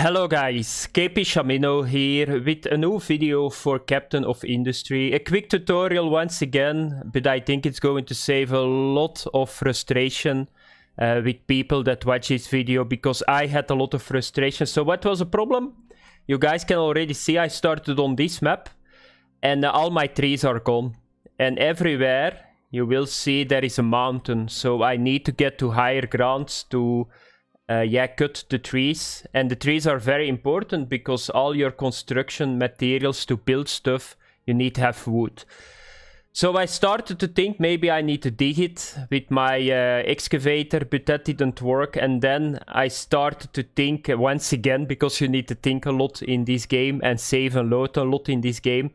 Hello guys, KP Shamino here with a new video for Captain of Industry. A quick tutorial once again, but I think it's going to save a lot of frustration uh, with people that watch this video because I had a lot of frustration. So what was the problem? You guys can already see I started on this map and all my trees are gone. And everywhere you will see there is a mountain. So I need to get to higher grounds to uh, yeah, cut the trees. And the trees are very important because all your construction materials to build stuff, you need to have wood. So I started to think maybe I need to dig it with my uh, excavator, but that didn't work. And then I started to think once again, because you need to think a lot in this game and save and load a lot in this game.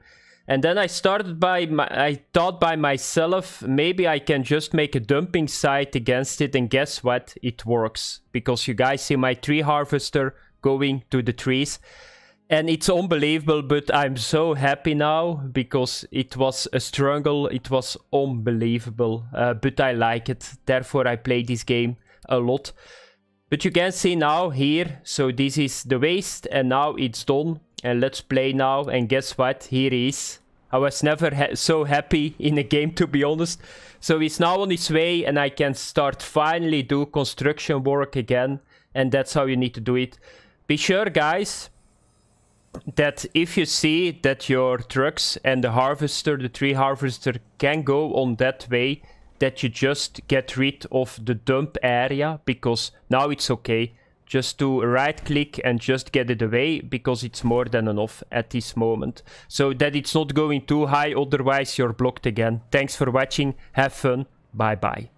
And then I started by, my, I thought by myself, maybe I can just make a dumping site against it. And guess what? It works. Because you guys see my tree harvester going to the trees. And it's unbelievable, but I'm so happy now because it was a struggle. It was unbelievable, uh, but I like it. Therefore, I play this game a lot. But you can see now here, so this is the waste and now it's done. And let's play now. And guess what? Here he is. I was never ha so happy in a game, to be honest. So he's now on his way and I can start finally do construction work again. And that's how you need to do it. Be sure, guys, that if you see that your trucks and the harvester, the tree harvester, can go on that way, that you just get rid of the dump area because now it's okay. Just to right click and just get it away because it's more than enough at this moment. So that it's not going too high, otherwise you're blocked again. Thanks for watching, have fun, bye bye.